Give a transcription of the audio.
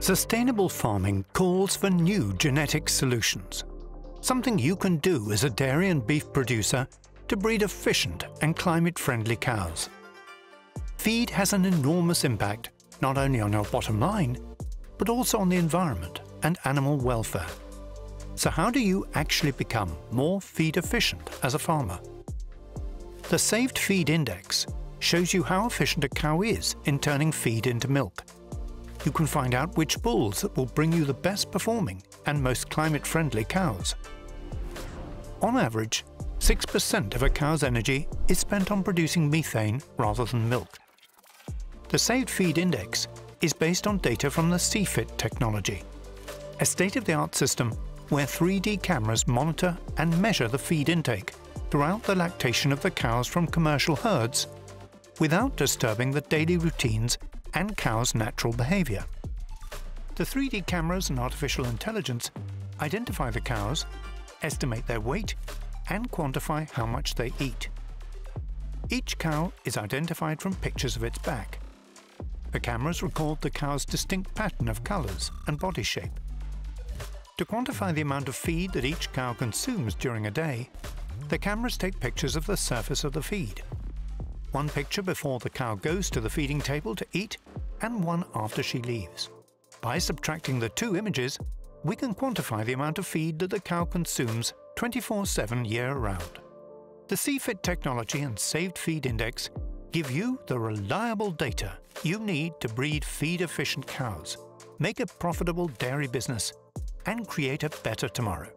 Sustainable farming calls for new genetic solutions. Something you can do as a dairy and beef producer to breed efficient and climate-friendly cows. Feed has an enormous impact not only on your bottom line, but also on the environment and animal welfare. So how do you actually become more feed efficient as a farmer? The Saved Feed Index shows you how efficient a cow is in turning feed into milk. You can find out which bulls that will bring you the best performing and most climate-friendly cows. On average, 6% of a cow's energy is spent on producing methane rather than milk. The Saved Feed Index is based on data from the CFIT technology, a state-of-the-art system where 3D cameras monitor and measure the feed intake throughout the lactation of the cows from commercial herds without disturbing the daily routines and cows' natural behaviour. The 3D cameras and artificial intelligence identify the cows, estimate their weight and quantify how much they eat. Each cow is identified from pictures of its back. The cameras record the cow's distinct pattern of colours and body shape. To quantify the amount of feed that each cow consumes during a day, the cameras take pictures of the surface of the feed. One picture before the cow goes to the feeding table to eat and one after she leaves. By subtracting the two images, we can quantify the amount of feed that the cow consumes 24-7 year-round. The CFIT technology and Saved Feed Index give you the reliable data you need to breed feed-efficient cows, make a profitable dairy business, and create a better tomorrow.